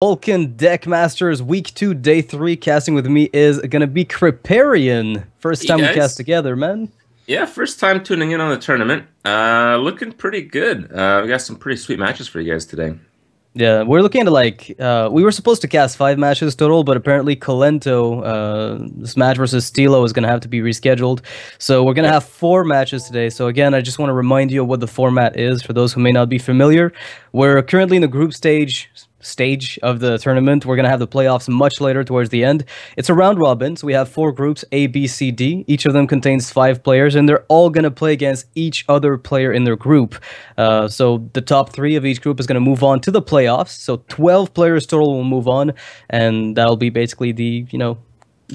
Vulcun Deckmasters Week 2, Day 3. Casting with me is going to be Kripparrian. First time we cast together, man. Yeah, first time tuning in on the tournament. Uh, looking pretty good. Uh, we got some pretty sweet matches for you guys today. Yeah, we're looking at like uh, we were supposed to cast five matches total, but apparently Kolento, uh, this match versus Stilo is gonna have to be rescheduled. So we're gonna have four matches today. So again, I just want to remind you of what the format is for those who may not be familiar. We're currently in the group stage stage of the tournament. We're going to have the playoffs much later towards the end. It's a round robin, so we have four groups A, B, C, D. Each of them contains five players, and they're all going to play against each other player in their group. Uh, so the top three of each group is going to move on to the playoffs. So 12 players total will move on, and that'll be basically the, you know,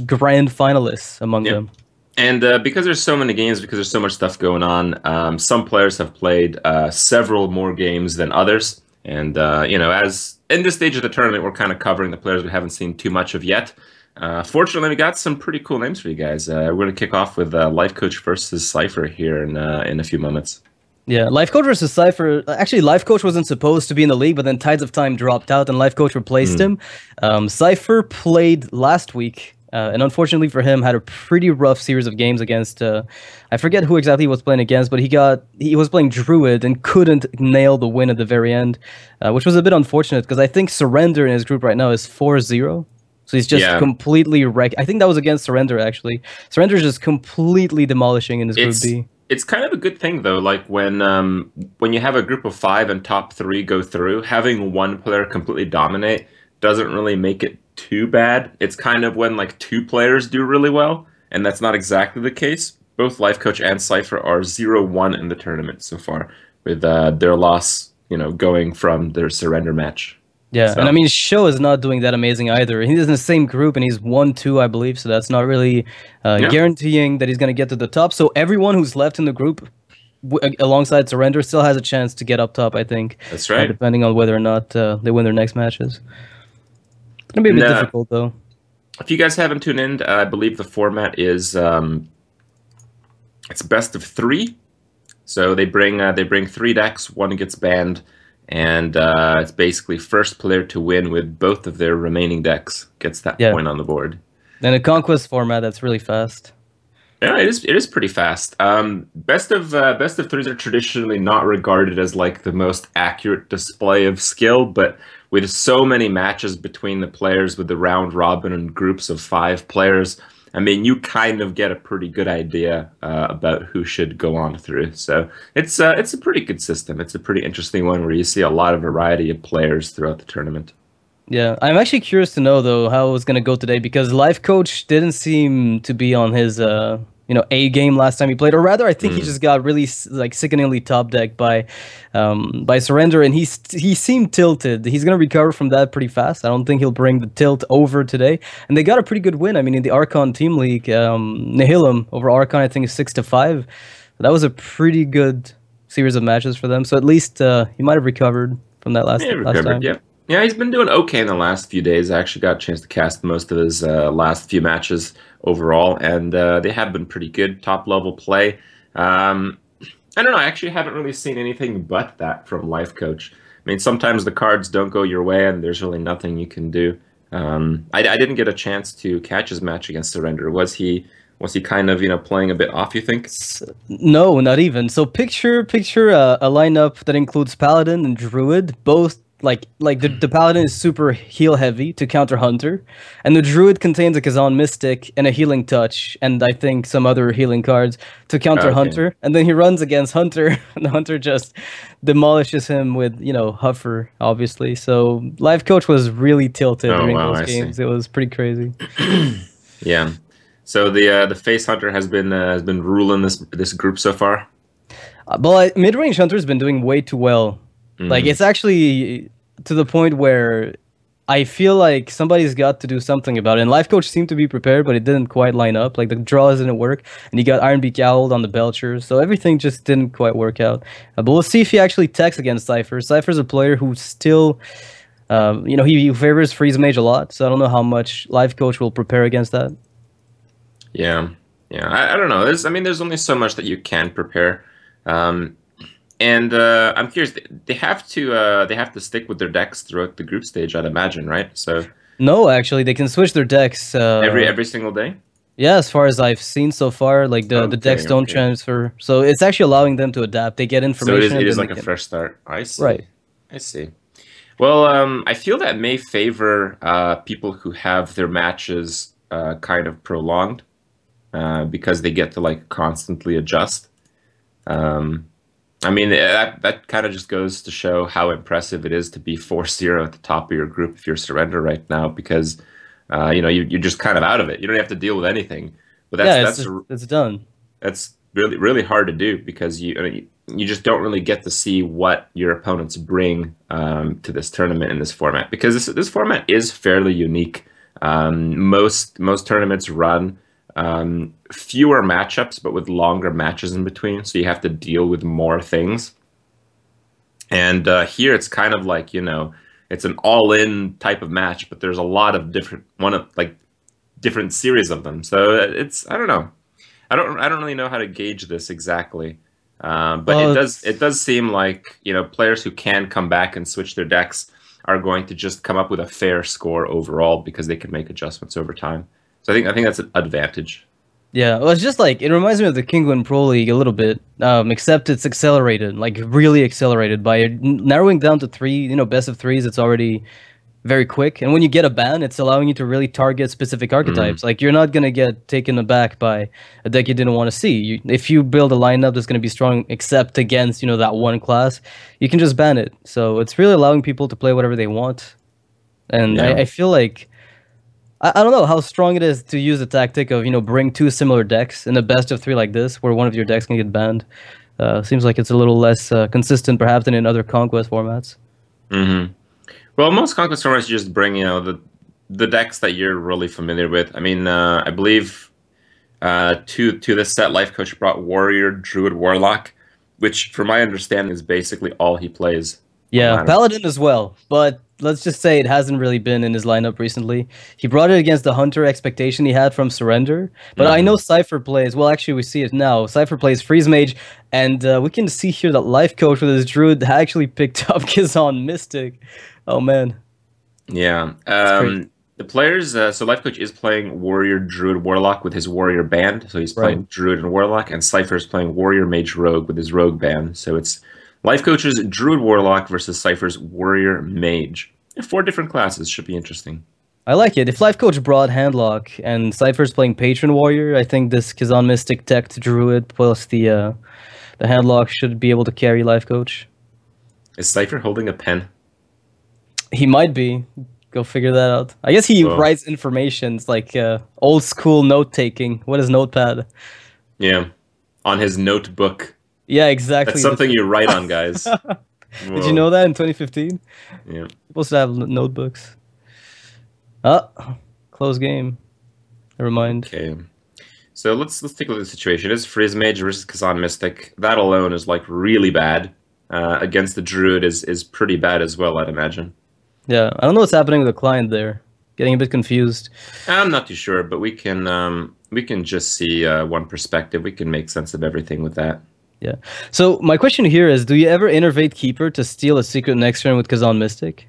grand finalists among yep. them. And uh, because there's so many games, because there's so much stuff going on, um, some players have played uh, several more games than others. And uh, you know, as in this stage of the tournament, we're kind of covering the players we haven't seen too much of yet. Uh, fortunately, we got some pretty cool names for you guys. Uh, we're going to kick off with uh, Lifecoach versus Cipher here in uh, in a few moments. Yeah, Lifecoach versus Cipher. Actually, Lifecoach wasn't supposed to be in the league, but then Tides of Time dropped out, and Lifecoach replaced mm. him. Um, Cipher played last week uh, and unfortunately for him, had a pretty rough series of games against uh, I forget who exactly he was playing against, but he got he was playing Druid and couldn't nail the win at the very end, uh, which was a bit unfortunate because I think Surrender in his group right now is 4-0. So he's just yeah. completely wrecked. I think that was against Surrender actually. Surrender is just completely demolishing in his it's, group B. It's kind of a good thing though, like when um, when you have a group of five and top three go through, having one player completely dominate doesn't really make it too bad. It's kind of when like two players do really well, and that's not exactly the case. Both Lifecoach and Cipher are 0-1 in the tournament so far, with uh, their loss, you know, going from their surrender match. Yeah, so. and I mean, Sjow is not doing that amazing either. He's in the same group, and he's one two, I believe. So that's not really uh, yeah. guaranteeing that he's going to get to the top. So everyone who's left in the group, w- alongside Surrender, still has a chance to get up top. I think. That's right. Uh, depending on whether or not uh, they win their next matches. It's gonna be a bit difficult though. If you guys haven't tuned in, uh, I believe the format is um, it's best of three. So they bring uh, they bring three decks. One gets banned, and uh, it's basically first player to win with both of their remaining decks gets that yeah. point on the board. And a conquest format that's really fast. Yeah, it is. It is pretty fast. Um, best of uh, best of threes are traditionally not regarded as like the most accurate display of skill, but with so many matches between the players with the round robin and groups of five players, I mean, you kind of get a pretty good idea uh, about who should go on through. So it's uh, it's a pretty good system. It's a pretty interesting one where you see a lot of variety of players throughout the tournament. Yeah, I'm actually curious to know though how it was going to go today because Lifecoach didn't seem to be on his uh, you know a game last time he played, or rather, I think mm. he just got really like sickeningly top decked by um, by surrender, and he he seemed tilted. He's gonna recover from that pretty fast. I don't think he'll bring the tilt over today. And they got a pretty good win. I mean, in the Archon Team League, um, Nihilum over Archon, I think is six to five. That was a pretty good series of matches for them. So at least uh, he might have recovered from that last, yeah, last recovered, time. Yeah. Yeah, he's been doing okay in the last few days. I actually got a chance to cast most of his uh, last few matches overall, and uh, they have been pretty good, top level play. Um, I don't know. I actually haven't really seen anything but that from Lifecoach. I mean, sometimes the cards don't go your way, and there's really nothing you can do. Um, I, I, didn't get a chance to catch his match against Surrender. Was he? Was he kind of you know playing a bit off? You think? No, not even. So picture picture uh, a lineup that includes Paladin and Druid, both like like the, the paladin is super heal heavy to counter hunter and the druid contains a Kezan mystic and a healing touch and i think some other healing cards to counter okay. hunter and then he runs against hunter and the hunter just demolishes him with you know huffer obviously so Lifecoach was really tilted oh, during wow, those I games see. it was pretty crazy yeah so the uh, the face hunter has been uh, has been ruling this this group so far uh, but mid-range hunter has been doing way too well Mm. Like it's actually to the point where I feel like somebody's got to do something about it. And Lifecoach seemed to be prepared, but it didn't quite line up. Like the draws didn't work, and he got Ironbeak Owled on the Belcher, so everything just didn't quite work out. Uh, but we'll see if he actually techs against Cipher. Cipher's a player who still, uh, you know, he, he favors Freeze Mage a lot, so I don't know how much Lifecoach will prepare against that. Yeah, yeah, I, I don't know. There's, I mean, there's only so much that you can prepare. Um, and uh, I'm curious. They have to uh, they have to stick with their decks throughout the group stage, I'd imagine, right? So No, actually, they can switch their decks. Uh, every every single day. Yeah, as far as I've seen so far, like the, the decks Okay, don't okay. transfer, so it's actually allowing them to adapt. They get information. So it is, it is like a can- fresh start. I see. Right. I see. Well, um, I feel that may favor uh, people who have their matches uh, kind of prolonged uh, because they get to like constantly adjust. Um, I mean, that that kind of just goes to show how impressive it is to be 4-0 at the top of your group if you're surrender right now because uh, you know you, you're just kind of out of it. You don't have to deal with anything. But that's yeah, that's it's, it's done. that's really really hard to do because you I mean, you just don't really get to see what your opponents bring um, to this tournament in this format because this this format is fairly unique. Um, most most tournaments run um, fewer matchups but with longer matches in between, so you have to deal with more things. And uh, here it's kind of like you know it's an all-in type of match, but there's a lot of different one of like different series of them. So it's I don't know. I don't I don't really know how to gauge this exactly. Um, but Well, it does it does seem like you know players who can come back and switch their decks are going to just come up with a fair score overall because they can make adjustments over time. So I think I think that's an advantage. Yeah, well, it's just like it reminds me of the Kinguin Pro League a little bit, um, except it's accelerated, like really accelerated by narrowing down to three. You know, best of threes. It's already very quick, and when you get a ban, it's allowing you to really target specific archetypes. Like you're not gonna get taken aback by a deck you didn't want to see. You, if you build a lineup that's gonna be strong, except against you know that one class, you can just ban it. So it's really allowing people to play whatever they want, and Yeah. I, I feel like. I, I don't know how strong it is to use the tactic of you know bring two similar decks in a best of three like this, where one of your decks can get banned. Uh, seems like it's a little less uh, consistent, perhaps, than in other conquest formats. hmm Well, most conquest formats you just bring you know the the decks that you're really familiar with. I mean, uh, I believe uh, to to this set, Lifecoach brought Warrior, Druid, Warlock, which, from my understanding, is basically all he plays. Yeah. Paladin as well, but let's just say it hasn't really been in his lineup recently. He brought it against the Hunter expectation he had from Surrender, but I Mhm. know Cipher plays. Well, actually, we see it now. Cipher plays Freeze Mage, and uh, we can see here that Lifecoach with his Druid actually picked up Kezan Mystic. Oh man. Yeah. Um, the players, uh, so Lifecoach is playing Warrior, Druid, Warlock with his Warrior band. So he's playing Druid and Warlock, and Cipher is playing Warrior, Mage, Rogue with his Rogue band. So it's Lifecoach's Druid, Warlock versus Cipher's Warrior, Mage. Four different classes should be interesting. I like it. If Lifecoach brought Handlock and Cipher's playing Patron Warrior, I think this Kezan Mystic Tech Druid plus the uh, the Handlock should be able to carry Lifecoach. Is Cipher holding a pen? He might be. Go figure that out. I guess he writes information. It's like uh, old school note taking. What is Notepad? Yeah. On his notebook. Yeah, exactly. That's something you write on, guys. Did you know that in 2015? Yeah. People should have notebooks. Ah, close game. Never mind. Okay. So let's let's take a look at the situation. It is Freeze Mage versus Kezan Mystic. That alone is like really bad. Uh, against the Druid is is pretty bad as well, I'd imagine. Yeah, I don't know what's happening with the client there. Getting a bit confused. I'm not too sure, but we can um, we can just see uh, one perspective. We can make sense of everything with that. Yeah. So my question here is: Do you ever innervate Keeper to steal a secret next turn with Kezan Mystic?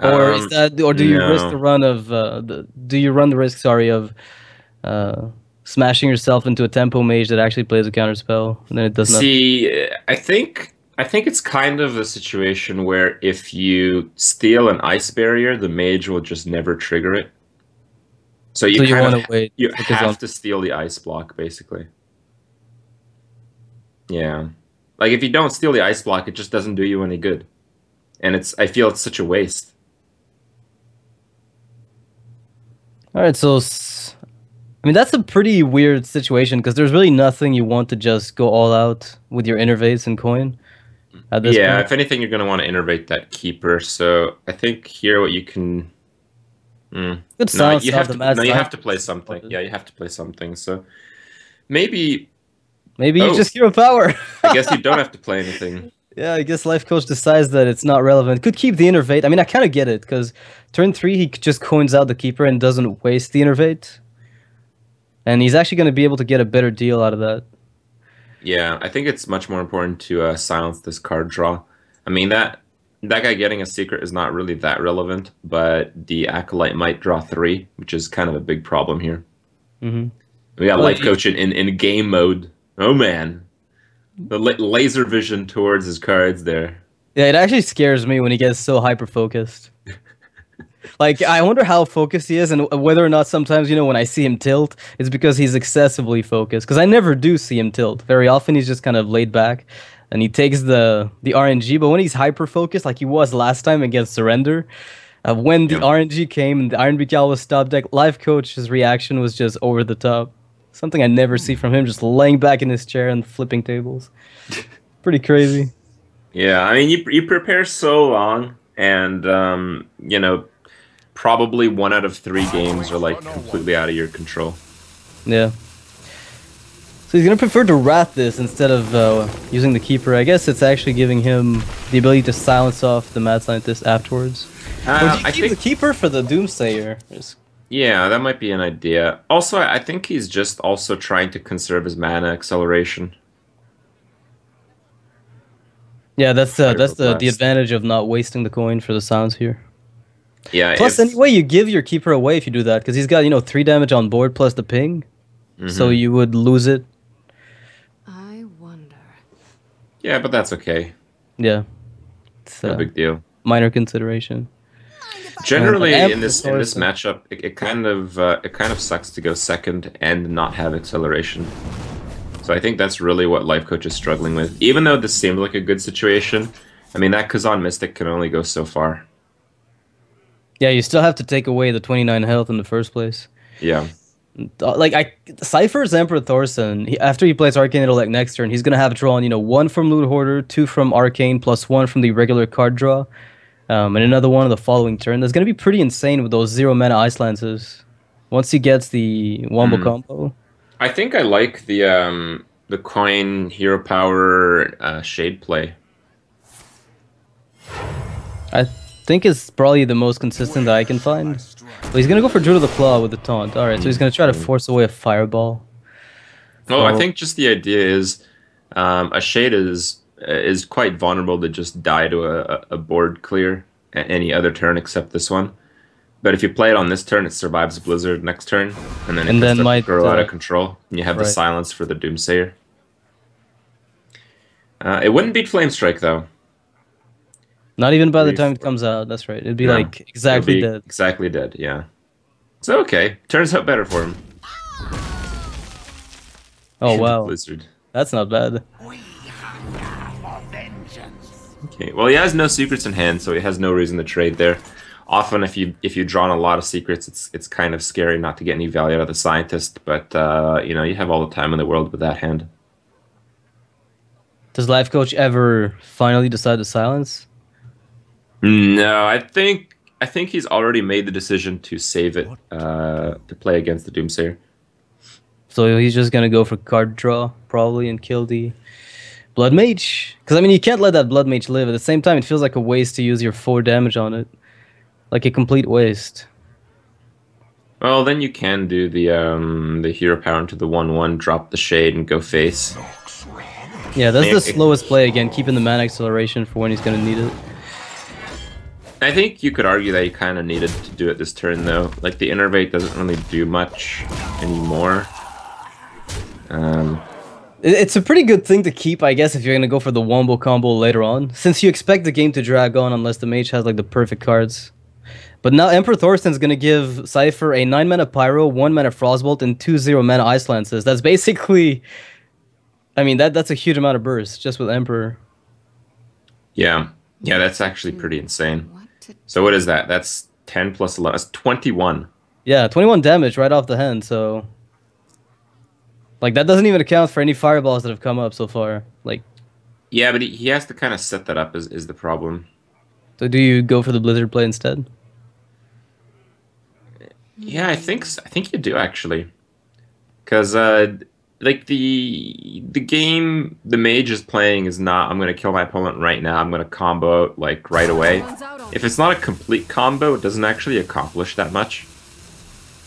Or is Um, that, or do you risk the run of, uh, the, do you run the risk, sorry, of uh, smashing yourself into a tempo mage that actually plays a counterspell and then it does not? See, I think I think it's kind of a situation where if you steal an ice barrier, the mage will just never trigger it. So you So you kind of wait. you have to steal the ice block, basically. Yeah, like if you don't steal the ice block, it just doesn't do you any good, and it's I feel it's such a waste. All right, so I mean that's a pretty weird situation because there's really nothing you want to just go all out with your innervates and coin. Yeah, point. if anything, you're going to want to innervate that keeper. So I think here what you can. Mm. good No, you have to. No, you have to play something. Yeah, you have to play something. So maybe Maybe you Oh. just hero power. I guess you don't have to play anything. Yeah, I guess Lifecoach decides that it's not relevant. Could keep the innervate. I mean, I kind of get it because turn three he just coins out the keeper and doesn't waste the innervate, and he's actually going to be able to get a better deal out of that. Yeah, I think it's much more important to uh, silence this card draw. I mean that that guy getting a secret is not really that relevant, but the acolyte might draw three, which is kind of a big problem here. hmm We got Well, Lifecoach in, in, in game mode. Oh man, the la- laser vision towards his cards there. Yeah, it actually scares me when he gets so hyper focused. like, I wonder how focused he is, and whether or not sometimes, you know, when I see him tilt, it's because he's excessively focused. Because I never do see him tilt. Very often, he's just kind of laid back, and he takes the the RNG. But when he's hyper focused, like he was last time against Surrender, uh, when the Yeah. RNG came and the Ironbeak Owl was stop deck, Lifecoach's reaction was just over the top. Something I never see from him, just laying back in his chair and flipping tables. Pretty crazy. Yeah, I mean you you prepare so long, and um, you know, probably one out of three games are like completely out of your control. Yeah. So he's gonna prefer to rat this instead of uh, using the keeper. I guess it's actually giving him the ability to silence off the mad scientist afterwards. Uh, I keep think the keeper for the doomsayer. Yeah, that might be an idea. Also, I I think he's just also trying to conserve his mana acceleration. Yeah, that's uh, that's the, the advantage of not wasting the coin for the sounds here. Yeah. Plus, if- anyway, you give your keeper away if you do that because he's got you know three damage on board plus the ping, so Mhm. you would lose it. I wonder. Yeah, but that's okay. Yeah, it's No a big deal. minor consideration. Generally, in this in this matchup, it, it kind of uh, it kind of sucks to go second and not have acceleration. So I think that's really what Lifecoach is struggling with. Even though this seemed like a good situation, I mean that Kezan Mystic can only go so far. Yeah, you still have to take away the 29 health in the first place. Yeah, Uh, like I Cipher's Emperor Thaurissan, he, after he plays Arcane Intellect next turn, he's gonna have drawn, you know, one from Loot Hoarder, two from Arcane, plus one from the regular card draw, um, and another one on the following turn. That's gonna be pretty insane with those zero mana ice lances. Once he gets the Wombo Hmm. combo. I think I like the um, the coin hero power uh, shade play. I think it's probably the most consistent that I can find. But he's gonna go for Druid of the Claw with the taunt. Alright, so he's gonna try to force away a fireball. Oh, I think just the idea is um, a shade is is quite vulnerable to just die to a, a board clear a- any other turn except this one. But if you play it on this turn, it survives Blizzard next turn, and then it And can then to might, grow out uh, of control. And you have the silence for the Doomsayer. Uh, it wouldn't beat Flame Strike though. Not even by the time it comes out, that's right. It'd be No, like exactly be dead. Exactly dead. Yeah. So okay, turns out better for him. Oh wow. Blizzard. That's not bad. Okay. Well, he has no secrets in hand, so he has no reason to trade there. Often, if you if you've drawn a lot of secrets, it's it's kind of scary not to get any value out of the scientist. But uh, you know, you have all the time in the world with that hand. Does Lifecoach ever finally decide to silence? No, I think I think he's already made the decision to save it uh, to play against the Doomsayer. So he's just gonna go for card draw probably and kill the blood mage. Because I mean, you can't let that blood mage live. At the same time, it feels like a waste to use your four damage on it, like a complete waste. Well, then you can do the um, the hero power into the one one, drop the shade, and go face. Yeah, that's the slowest play again, keeping the mana acceleration for when he's gonna need it. I think you could argue that you kind of needed to do it this turn, though. Like the innervate doesn't really do much anymore. Um, It's a pretty good thing to keep, I guess, if you're gonna go for the wombo combo later on, since you expect the game to drag on unless the mage has like the perfect cards. But now Emperor Thaurissan's gonna give Cipher a 9 mana Pyro, 1 mana Frostbolt, and 2 0 mana Ice Lances. That's basically. I mean, that that's a huge amount of burst just with Emperor. yeah, yeah, that's actually pretty insane. So what is that? That's ten plus eleven. That's twenty-one. Yeah, 21 damage right off the hand, so. Like, that doesn't even account for any fireballs that have come up so far. Like, Yeah, but he, he has to kind of set that up. Is is the problem? so do you go for the Blizzard play instead? Yeah, I think I think you do actually, because uh, like the the game the mage is playing is not. I'm gonna kill my opponent right now. I'm gonna combo like right away. One's out on If it's not a complete combo, it doesn't actually accomplish that much.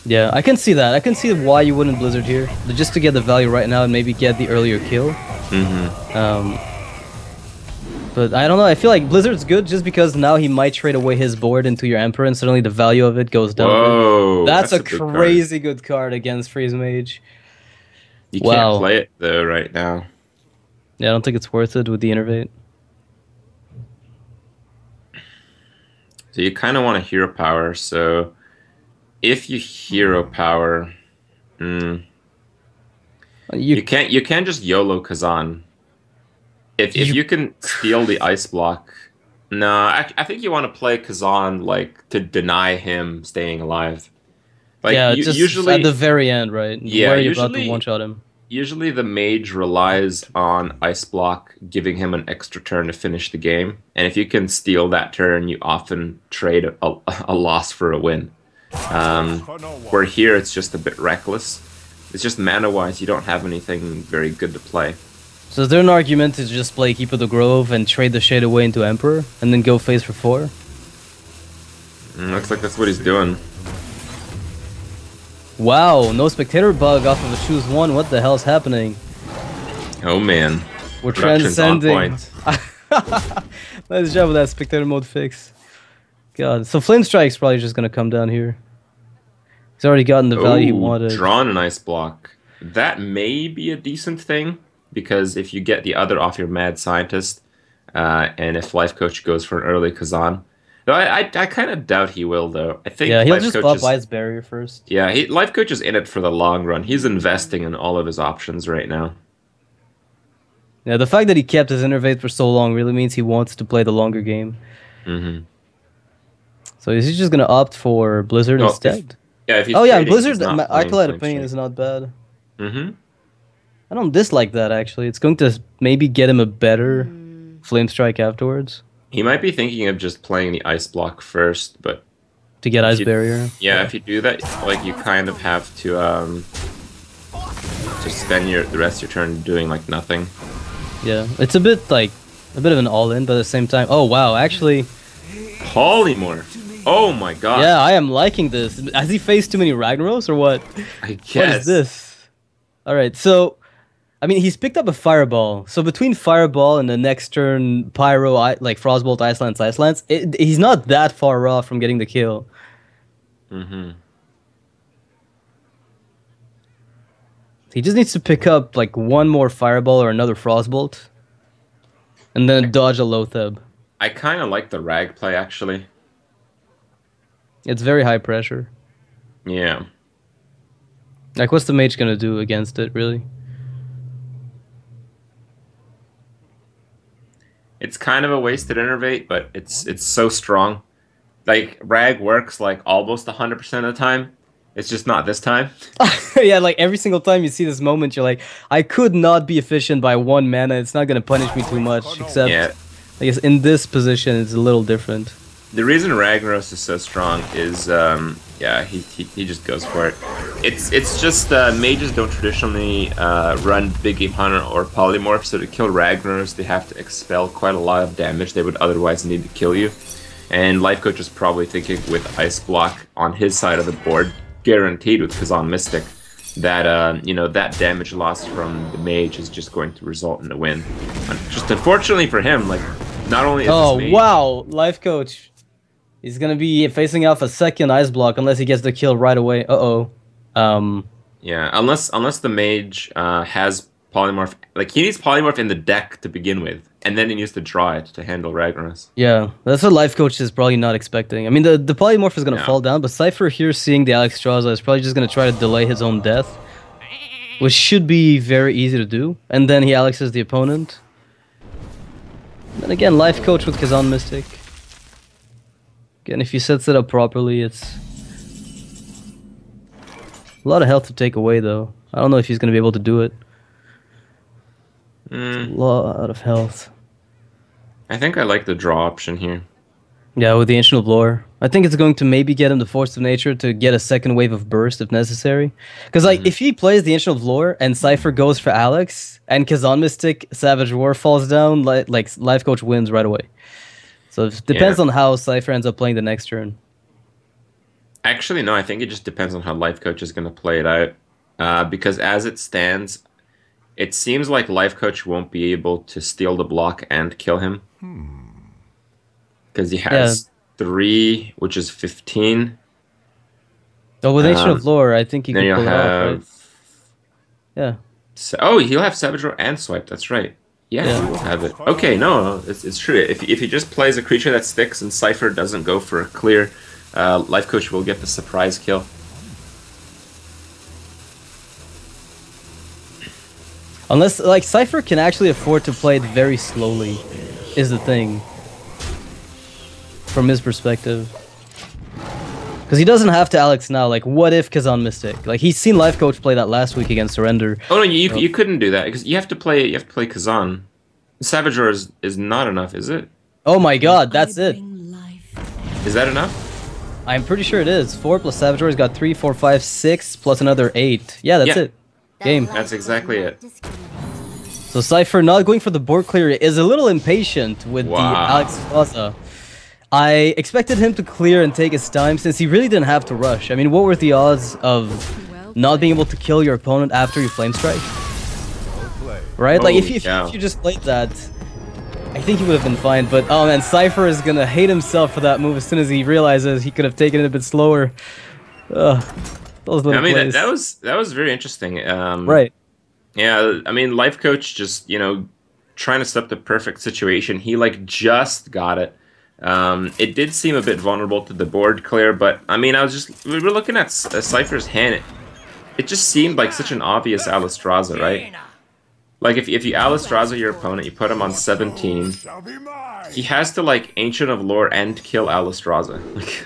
Yeah, I can see that. I can see why you wouldn't Blizzard here, just to get the value right now and maybe get the earlier kill. Mm-hmm. Um, but I don't know. I feel like Blizzard's good just because now he might trade away his board into your Emperor, and suddenly the value of it goes down. Whoa, that's, a, good card. crazy good card against Freeze Mage. You Wow. can't play it though right now. Yeah, I don't think it's worth it with the Innervate. So you kind of want a hero power. So if you hero power, mm, You, you can't you can't just YOLO Kezan. If if You- you can steal the ice block, no, I, I think you want to play Kezan like to deny him staying alive. Like yeah, u- just usually at the very end, right? Yeah, where you're about to usually- one shot him. usually the mage relies on ice block giving him an extra turn to finish the game and if you can steal that turn you often trade a, a loss for a win um, where here it's just a bit reckless it's just mana wise you don't have anything very good to play So is there an argument to just play Keep of the Grove and trade the shade away into Emperor, and then go face for four? Mm, looks like that's what he's doing Wow, no spectator bug off of a choose one. What the hell's happening? oh man We're Production's on transcending. nice job with that spectator mode fix. God, so Flame Strike's probably just gonna come down here. He's already gotten the value he wanted. drawn an ice block that may be a decent thing because if you get the other off your mad scientist uh, and if Lifecoach goes for an early Kezan though i, I, I kind of doubt he will though i think Yeah, he'll life just coach pop is- Barrier first. yeah he, Lifecoach is in it for the long run he's investing in all of his options right now Yeah, the fact that he kept his Innervate for so long really means he wants to play the longer game. hmm So is he just gonna opt for Blizzard No, if- instead? yeah if he's Oh yeah, trading, Blizzard. he's not Ma- playing Acolyte Flame opinion is not bad. Mhm. I don't dislike that actually. It's going to maybe get him a better Hmm. Flame Strike afterwards he might be thinking of just playing the ice block first but to get Ice you- Barrier. Yeah, if you do that, like you kind of have to um, just spend your the rest of your turn doing like nothing. Yeah, it's a bit like a bit of an all-in, but at the same time, oh wow, actually, Polymorph. Oh my god. yeah, I am liking this. Has he faced too many Ragnaros or what? I guess. What is this? All right, so I mean, he's picked up a fireball. So between fireball and the next turn, pyro, I, like frostbolt, ice lance, ice lance, it, he's not that far off from getting the kill. Mm-hmm. He just needs to pick up like one more fireball or another frostbolt, and then dodge a Loatheb. I kind of like the rag play actually. It's very high pressure. Yeah. Like, what's the mage gonna do against it, really? It's kind of a wasted innervate, but it's it's so strong. Like rag works like almost 100% of the time. It's just not this time. yeah, like every single time you see this moment, you're like, I could not be efficient by one mana. It's not gonna punish me too much. Oh, except, Yeah. I guess in this position, it's a little different. The reason Ragnaros is so strong is, um, yeah, he, he, he just goes for it. It's it's just uh, mages don't traditionally uh, run Big Game Hunter or Polymorph, so to kill Ragnaros, they have to expel quite a lot of damage they would otherwise need to kill you. And Lifecoach is probably thinking with Ice Block on his side of the board, guaranteed with Kezan Mystic, that uh, you know that damage loss from the mage is just going to result in a win. Just unfortunately for him, like not only is Oh mage, wow, Lifecoach. He's gonna be facing off a second ice block unless he gets the kill right away. Uh oh. Um. Yeah, unless unless the mage uh, has polymorph, like he needs polymorph in the deck to begin with, and then he needs to draw it to handle Ragnaros. Yeah, that's what Lifecoach is probably not expecting. I mean, the the polymorph is gonna Yeah. fall down, but Cipher here seeing the Alexstrasza is probably just gonna try to delay his own death, which should be very easy to do. And then he Alexes the opponent. Then again, Lifecoach with Kezan Mystic. Again, if he sets it up properly, it's a lot of health to take away, though. I don't know if he's gonna be able to do it. A Mm, lot of health. I think I like the draw option here. Yeah, with the Ancient of Lore. I think it's going to maybe get him the Force of Nature to get a second wave of burst if necessary. Because, like, if he plays the Ancient of Lore and Cipher goes for Alex and Kezan Mystic Savage Roar falls down, like, like Lifecoach wins right away. So it depends Yeah. on how Cipher ends up playing the next turn. Actually, no. I think it just depends on how Lifecoach is going to play it out. Uh, because as it stands, it seems like Lifecoach won't be able to steal the block and kill him. Because he has three, which is 15. Oh, with Ancient Um, of Lore, I think he can you'll pull it off, right? have. Yeah. So, oh, he'll have Savage Roar and Swipe. That's right. Yeah, yeah. will have it. Okay, no, no, it's, it's true. If, if he just plays a creature that sticks and Cipher doesn't go for a clear, uh, Lifecoach will get the surprise kill. Unless, like, Cipher can actually afford to play it very slowly, is the thing. From his perspective. Because he doesn't have to Alex now. Like, what if Kezan Mystic? Like, he's seen Lifecoach play that last week against Surrender. Oh no, you, you couldn't do that because you have to play you have to play Kezan. Savage Roar is, is not enough, is it? Oh my god, that's I it. life. Is that enough? I'm pretty sure it is. 4 plus Savage Roar's got three, four, five, six, plus another 8. Yeah, that's Yeah. it. Game. That's exactly it. So Cipher not going for the board clear is a little impatient with Wow. the Alex Plaza. I expected him to clear and take his time since he really didn't have to rush. I mean, what were the odds of not being able to kill your opponent after you flame strike? Right? like if you, if, you- if you just played that, I think he would have been fine. But oh man, Cipher is gonna hate himself for that move as soon as he realizes he could have taken it a bit slower. Ugh, those little I mean that, that was that was very interesting. Um, right. Yeah, I mean, Lifecoach just you know trying to set up the perfect situation. He like just got it. Um, it did seem a bit vulnerable to the board clear, but I mean, I was just we were looking at uh, Cipher's hand. It, it just seemed like such an obvious Alexstrasza, right? Like if if you Alexstrasza your opponent, you put him on 17. He has to like Ancient of Lore and kill Alexstrasza. Like.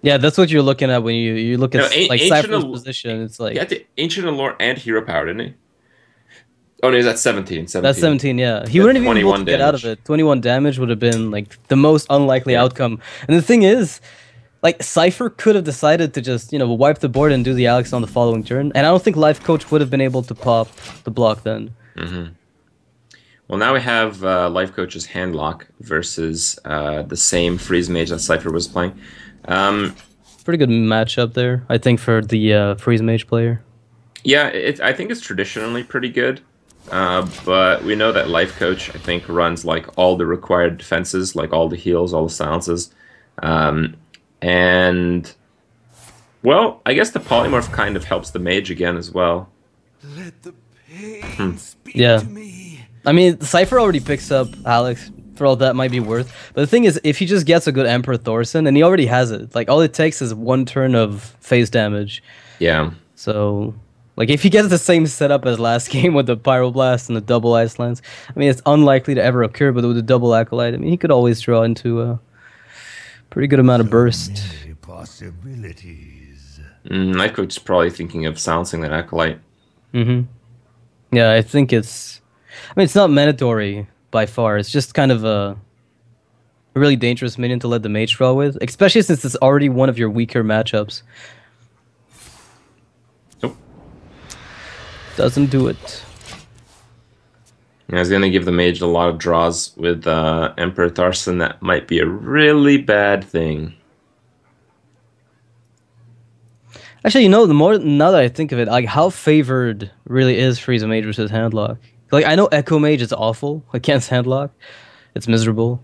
Yeah, that's what you're looking at when you you look at No, like Cipher's position. It's like He had to Ancient of Lore and Hero Power, didn't he? Oh no, he's at 17. 17. That's 17, yeah. He That's wouldn't even be able to 21 get out of it. 21 damage would have been like the most unlikely Yeah. outcome. And the thing is, like Cipher could have decided to just, you know, wipe the board and do the Alex on the following turn. And I don't think Lifecoach would have been able to pop the block then. Well, now we have uh, Lifecoach's Handlock versus uh, the same Freeze Mage that Cipher was playing. Um, Pretty good matchup there, I think, for the uh, Freeze Mage player. yeah, it, I think it's traditionally pretty good. Uh, but we know that Lifecoach, I think, runs like all the required defenses, like all the heals, all the silences. Um, and, well, I guess the Polymorph kind of helps the Mage again as well. Let the pain Hmm. speak Yeah. to me. I mean, Cipher already picks up Alex for all that might be worth. But the thing is, if he just gets a good Emperor Thaurissan, and he already has it, like all it takes is one turn of phase damage. Yeah. So, like, if he gets the same setup as last game with the Pyroblast and the double Ice Lance, I mean, it's unlikely to ever occur, but with the double Acolyte, I mean, he could always draw into a pretty good amount of burst. Many possibilities. Mm, Lifecoach probably thinking of silencing that Acolyte. hmm Yeah, I think it's. I mean, it's not mandatory by far. It's just kind of a really dangerous minion to let the mage draw with, especially since it's already one of your weaker matchups. Doesn't do it. I was gonna give the mage a lot of draws with uh, Emperor Thaurissan. That might be a really bad thing. Actually, you know, the more now that I think of it, like how favored really is Freeze Mage versus Handlock. Like I know Echo Mage is awful against Handlock. It's miserable.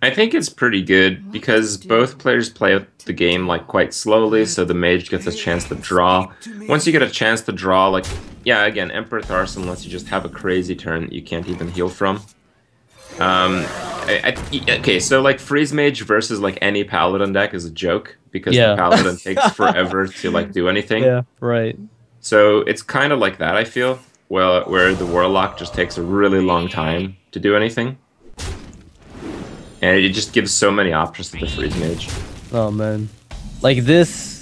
I think it's pretty good because both players play the game like quite slowly, so the mage gets a chance to draw. Once you get a chance to draw, like yeah, again, Emperor Thaurissan lets you just have a crazy turn that you can't even heal from. Um, I, I, okay, so like Freeze Mage versus like any Paladin deck is a joke because Yeah. the Paladin takes forever to like do anything. Yeah, right. So it's kind of like that, I feel, well, where the Warlock just takes a really long time to do anything. And it just gives so many options to the Freeze Mage. Oh man, like this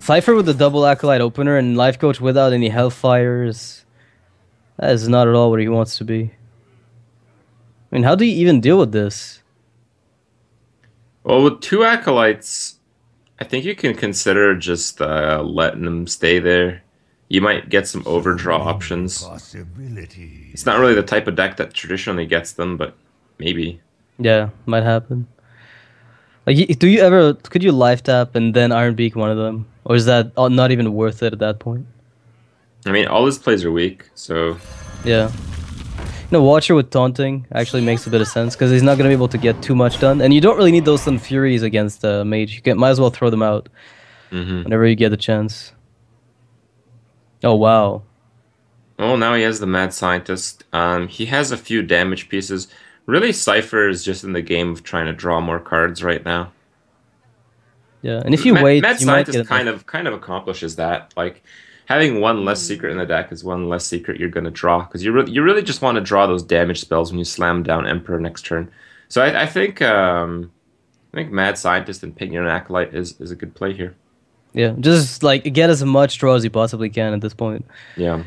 Cipher with the double acolyte opener and Lifecoach without any hellfires. That is not at all what he wants to be. I mean, how do you even deal with this? Well, with two Acolytes, I think you can consider just uh, letting them stay there. You might get some overdraw options. It's not really the type of deck that traditionally gets them, but maybe. Yeah, might happen. Like, do you ever could you life tap and then Iron Beak one of them, or is that not even worth it at that point? I mean, all his plays are weak, so Yeah. You know, Watcher with taunting actually makes a bit of sense because he's not gonna be able to get too much done, and you don't really need those Sun Furies against uh, Mage. You can might as well throw them out mhm. whenever you get the chance. Oh wow. Well, now he has the mad scientist. Um, he has a few damage pieces. Really, Cipher is just in the game of trying to draw more cards right now. Yeah, and if you wait, mad you might scientist kind of kind of accomplishes that. Like having one less secret in the deck is one less secret you're going to draw because you really you really just want to draw those damage spells when you slam down Emperor next turn. So I, I think um, I think mad scientist and Pinion and Acolyte is is a good play here. yeah, just like get as much draw as you possibly can at this point. Yeah.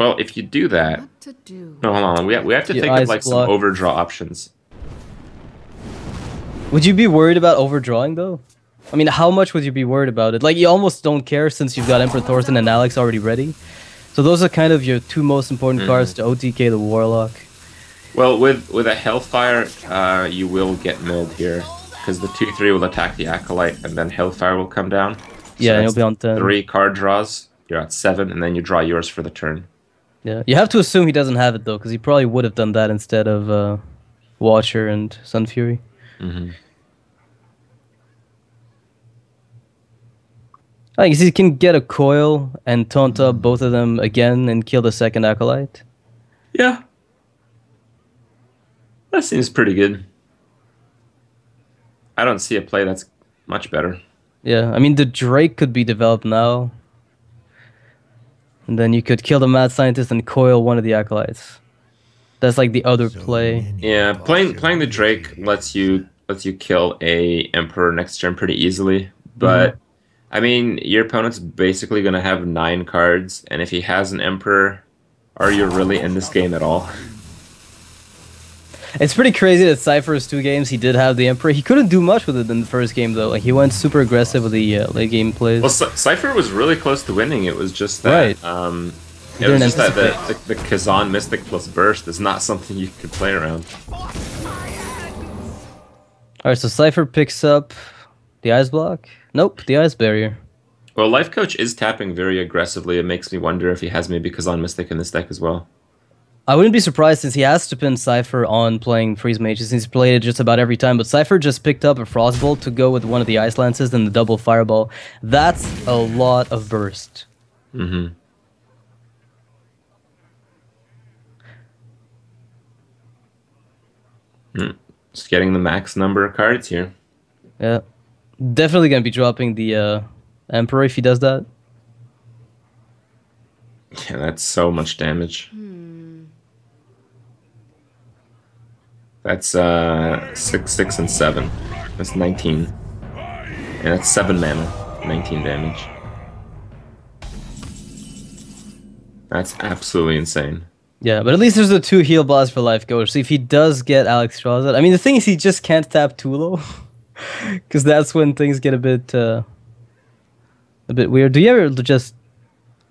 Well, if you do that, What to do? no, hold on. We have, we have to Your think of like block. some overdraw options. Would you be worried about overdrawing though? I mean, how much would you be worried about it? Like, you almost don't care since you've got Emperor Thaurissan and Alex already ready. So those are kind of your two most important cards to OTK the Warlock. Well, with with a Hellfire, uh, you will get milled here because the two three will attack the acolyte, and then Hellfire will come down. So Yeah, and you'll be on 10. Three card draws. You're at seven, and then you draw yours for the turn. Yeah, you have to assume he doesn't have it though, because he probably would have done that instead of uh, Watcher and Sun Fury. hmm I guess he can get a coil and taunt up both of them again and kill the second acolyte. Yeah, that seems pretty good. I don't see a play that's much better. Yeah, I mean the Drake could be developed now. And then you could kill the mad scientist and coil one of the acolytes. That's like the other So play. Yeah, playing playing the Drake lets you lets you kill a Emperor next turn pretty easily. Mm-hmm. But I mean, your opponent's basically gonna have nine cards, and if he has an Emperor, are you really in this game at all? It's pretty crazy that Cipher's two games he did have the Emperor. He couldn't do much with it in the first game though. Like he went super aggressive with the uh, late game plays. Well, C- Cipher was really close to winning. It was just that. Right. Um, it was just that the, the, the Kezan Mystic plus Burst is not something you could play around. Alright, so Cipher picks up the ice block. Nope, the ice barrier. Well, Lifecoach is tapping very aggressively. It makes me wonder if he has maybe Kezan Mystic in this deck as well. I wouldn't be surprised since he has to pin Cipher on playing Freeze Mage since he's played it just about every time. But Cipher just picked up a Frostbolt to go with one of the Ice Lances and the double Fireball. That's a lot of burst. hmm Hmm. Just getting the max number of cards here. Yeah. Definitely gonna be dropping the uh, Emperor if he does that. Yeah, that's so much damage. That's uh six, six, and seven. That's nineteen. And that's seven mana. Nineteen damage. That's absolutely insane. Yeah, but at least there's the two heal blast for Lifecoach. So if he does get Alexstrasza, I mean the thing is he just can't tap Tulo. Cause that's when things get a bit uh a bit weird. Do you ever just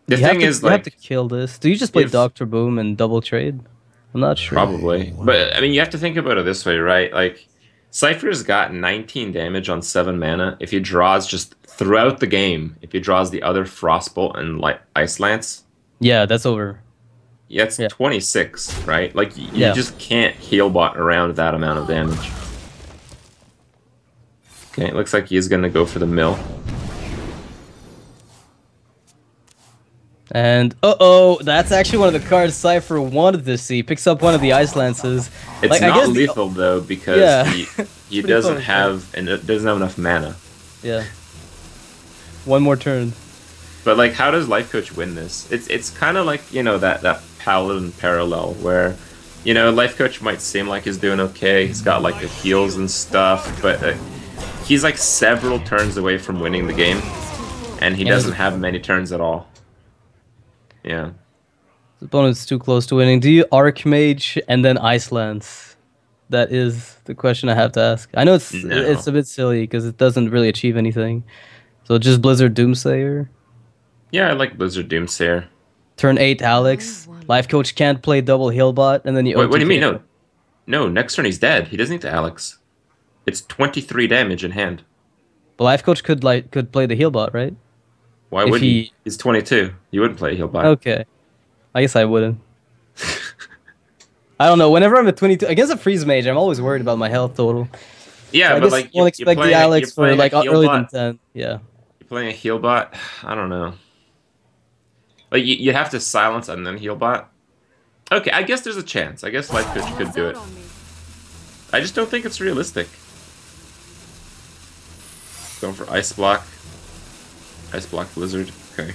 The you have thing to, is, you have to kill this? Do you just play Doctor Boom and double trade? I'm not sure. Probably. But I mean, you have to think about it this way, right? Like, Cipher's got 19 damage on 7 mana. If he draws just throughout the game, if he draws the other Frostbolt and like Ice Lance, Yeah, that's over. yeah, it's Yeah. 26, right? Like, you Yeah. just can't heal bot around that amount of damage. Okay, it looks like he's going to go for the mill. And uh oh, that's actually one of the cards Cipher wanted to see. Picks up one of the Ice Lances. It's Like, not guess the- lethal, though, because Yeah. he, he doesn't close, have and it doesn't have enough mana. Yeah. One more turn. But like, how does Lifecoach win this? It's it's kind of like you know that that Paladin parallel where, you know, Lifecoach might seem like he's doing okay. He's got like the heals and stuff, but uh, he's like several turns away from winning the game, and he Yeah, doesn't have many turns at all. Yeah, The opponent's too close to winning. Do you Archmage and then Ice Lance? That is the question I have to ask. I know it's No. it's a bit silly because it doesn't really achieve anything. So just Blizzard Doomsayer. yeah, I like Blizzard Doomsayer. Turn eight Alex. Lifecoach can't play double heal bot, and then you. Wait, what do you mean? No, No, next turn he's dead. He doesn't need to Alex. It's 23 damage in hand. But Lifecoach could like could play the Healbot, right? Why would he? he- He's 22. You wouldn't play He'll bot. Okay. I guess I wouldn't. I don't know. Whenever I'm at 22 against a freeze mage, I'm always worried about my health total. yeah, So I but like won't you- you're expect playing the Alex for like early bot. than 10. Yeah. You're playing a heal bot. I don't know. Like you, you have to silence and then heal bot. Okay, I guess there's a chance. I guess Lifecoach could do it. I just don't think it's realistic. Going for ice block. Ice block blizzard. Okay.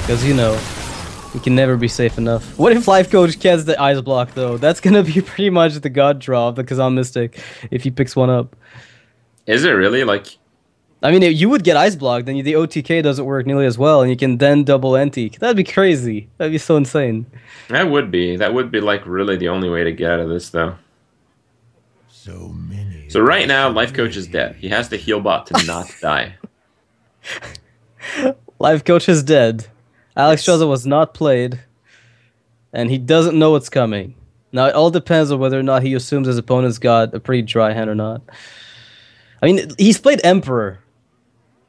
Because you know, we can never be safe enough. What if Lifecoach gets the ice block though? That's gonna be pretty much the god draw of the Kezan Mystic if he picks one up. Is it really like? I mean, you would get ice block, then the OTK doesn't work nearly as well, and you can then double antique. That'd be crazy. That'd be so insane. That would be. That would be like really the only way to get out of this though. So many. So right now, Lifecoach is dead. He has to heal bot to not die. Lifecoach is dead. Alex Yes. Chaza was not played, and he doesn't know what's coming. Now it all depends on whether or not he assumes his opponent's got a pretty dry hand or not. I mean, he's played Emperor,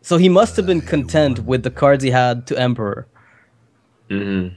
so he must have been content with the cards he had to Emperor. hmm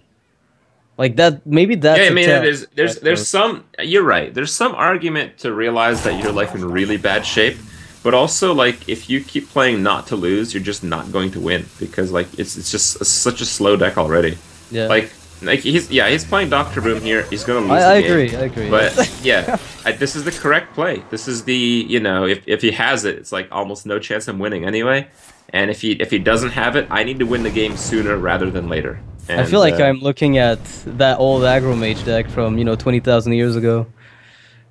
Like that, maybe that. yeah, I a mean, tell. there's there's there's some. You're right. There's some argument to realize that you're like in really bad shape, but also like if you keep playing not to lose, you're just not going to win because like it's it's just a, such a slow deck already. yeah. Like like he's yeah he's playing Doctor Boom here. He's gonna lose. I, I agree. I agree. But yeah, I, this is the correct play. This is the you know if, if he has it, it's like almost no chance of winning anyway. And if he if he doesn't have it, I need to win the game sooner rather than later. And, I feel like uh, I'm looking at that old aggro mage deck from you know twenty thousand years ago.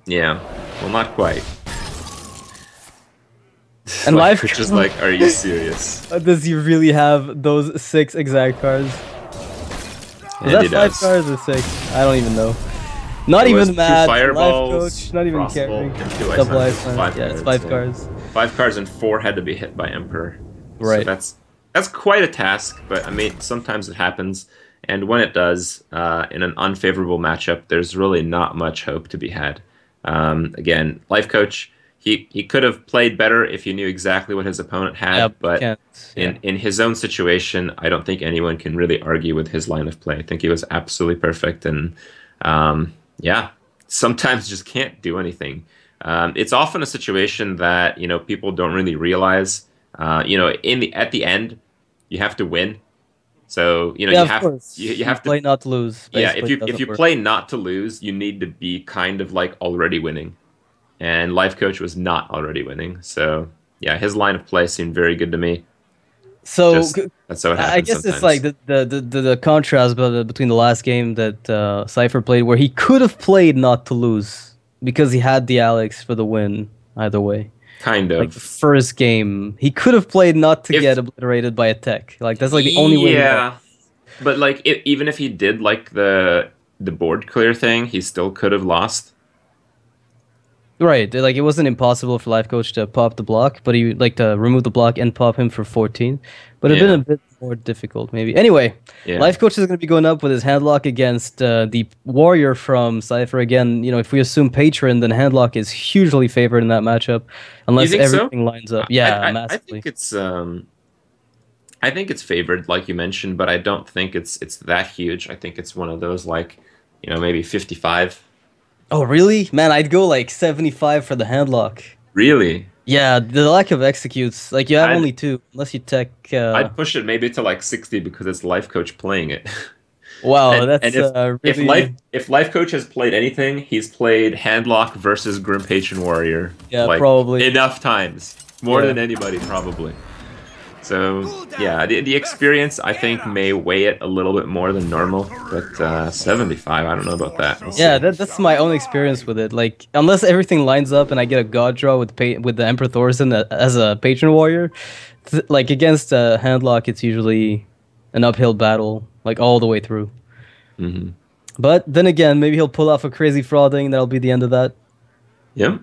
yeah, well not quite. And like, life- just like, are you serious? Uh, Does he really have those six exact cards? Is that five does. cards or six? I don't even know. Not even mad. Life fireballs, coach, not even caring. and two ice Double Hunters. Five Yeah, cards, five yeah. cards. Five cards and four had to be hit by Emperor. So Right. that's that's quite a task, but I mean sometimes it happens, and when it does, uh, in an unfavorable matchup, there's really not much hope to be had. Um, again, Lifecoach, he he could have played better if he knew exactly what his opponent had, Yeah, but can't. in in his own situation, I don't think anyone can really argue with his line of play. I think he was absolutely perfect, and um, yeah, sometimes just can't do anything. Um, it's often a situation that you know people don't really realize. Uh, you know, in the at the end, you have to win. So you know yeah, you have you, you have to play not to lose. yeah. If you if you work. play not to lose, you need to be kind of like already winning, and Lifecoach was not already winning. So yeah, his line of play seemed very good to me. so Just- That's how it happens. I guess sometimes. it's like the the, the, the, contrast be- between the last game that uh, Cipher played, where he could have played not to lose because he had the Alex for the win either way. kind of. Like the first game, he could have played not to If- get obliterated by a tech. Like that's like the only way. Yeah, but like i even if he did like the the board clear thing, he still could have lost. Right, like it wasn't impossible for Lifecoach to pop the block, but he like to remove the block and pop him for 14. But it'd Yeah. been a bit more difficult, maybe. Anyway, Yeah. Lifecoach is going to be going up with his handlock against uh, the Warrior from Cipher. Again, you know, if we assume Patron, then handlock is hugely favored in that matchup, unless think so? everything lines up. Yeah, I, I, I think it's um, I think it's favored, like you mentioned, but I don't think it's it's that huge. I think it's one of those like, you know, maybe fifty five. Oh, really? Man, I'd go like 75 for the handlock. Really, Yeah, the lack of executes. Like you have I'd- only two, unless you tech. Uh, I'd push it maybe to like sixty because it's Lifecoach playing it. wow, and, that's and if, uh, if life if Lifecoach has played anything, he's played handlock versus grim patron warrior. Yeah, like, probably. enough times, more Yeah. than anybody probably. So yeah, the, the experience I think may weigh it a little bit more than normal, but uh, 75, I don't know about that. We'll Yeah, that, that's my own experience with it. Like, unless everything lines up and I get a god draw with pa- with the Emperor Thaurissan as a patron warrior, th- like against a handlock, it's usually an uphill battle, like all the way through. Mhm. But then again, maybe he'll pull off a crazy frothing. That'll be the end of that. Yep.